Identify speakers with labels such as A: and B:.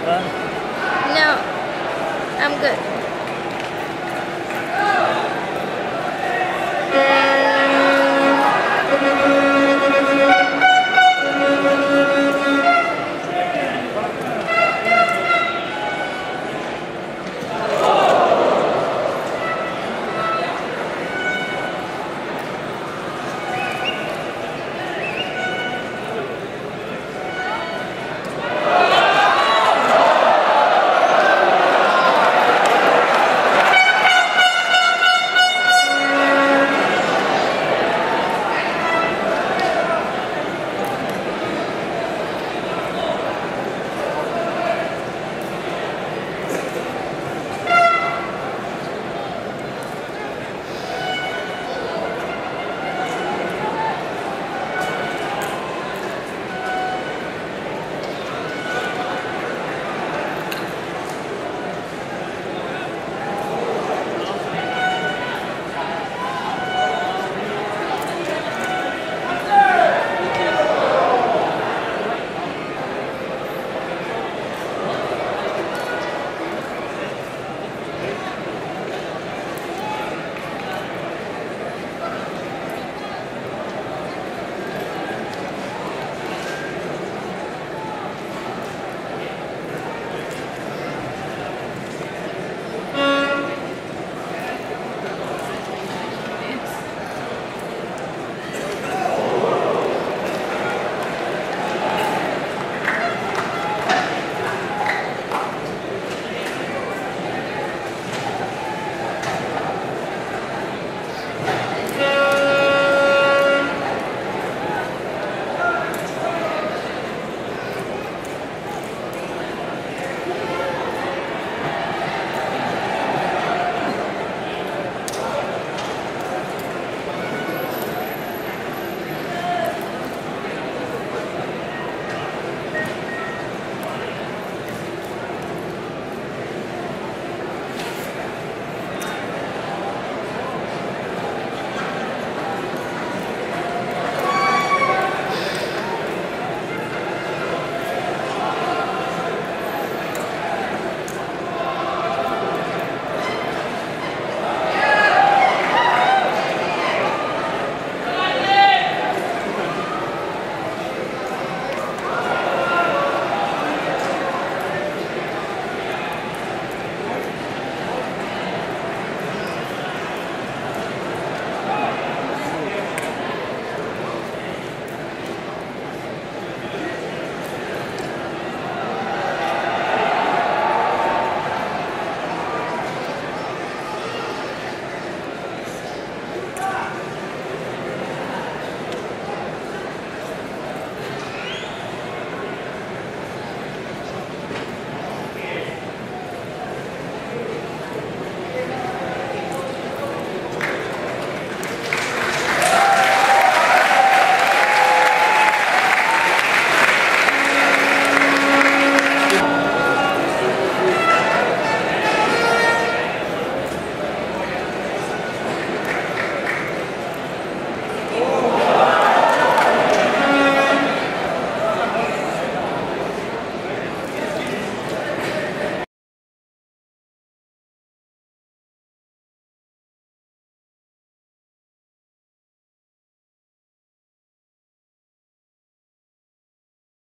A: over? No, I'm good.